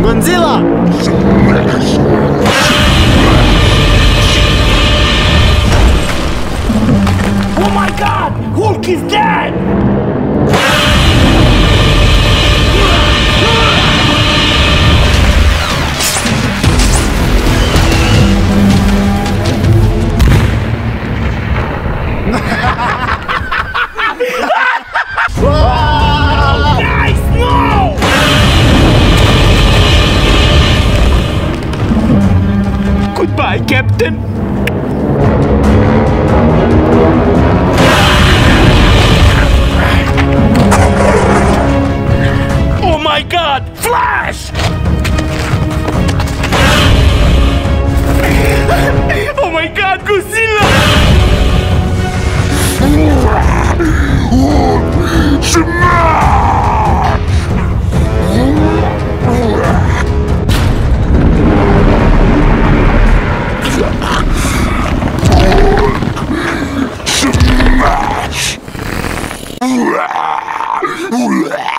Godzilla! Oh my god! Hulk is dead! Goodbye, Captain! Oh my god! Flash! 呕耶